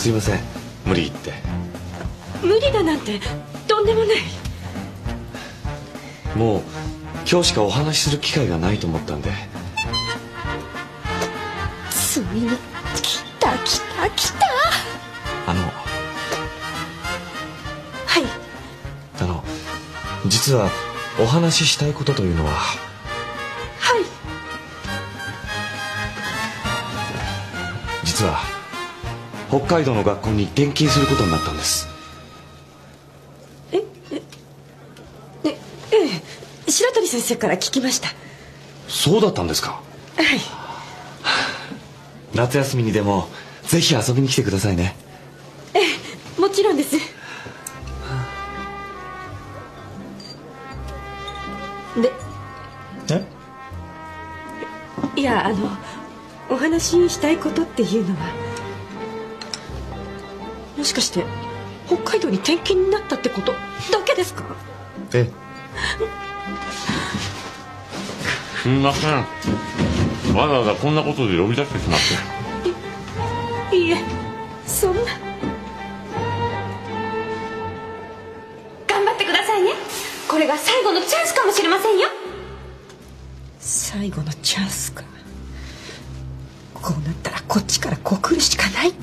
すいません。無理言って。無理だなんてとんでもない。もう今日しかお話しする機会がないと思ったんで。ついに来た来た来た。あの。はい。あの実はお話ししたいことというのは。はい。実は北海道の学校に転勤することになったんです。ええええ白鳥先生から聞きました。そうだったんですか？はい。夏休みにでもぜひ遊びに来てくださいね。ええもちろんです。でえ？いやあのお話ししたいことっていうのはもしかして北海道に転勤になったってことだけですか？えすみません。わざわざこんなことで呼び出してしまって。いいえそんな。頑張ってくださいね。これが最後のチャンスかもしれませんよ。最後のチャンスか。こうなったらこっちから告るしかないフ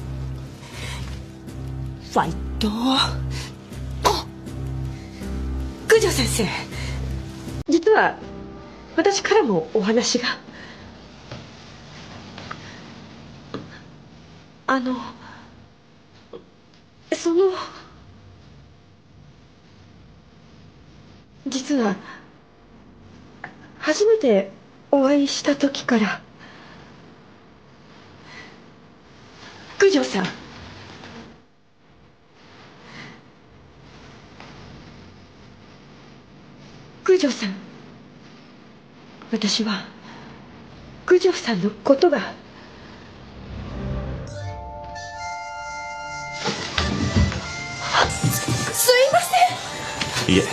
ァイト？九条先生。実は私からもお話が。あのその実は初めてお会いした時から。九条さん。九条さん。私は九条さんのことが。すすいません。いえ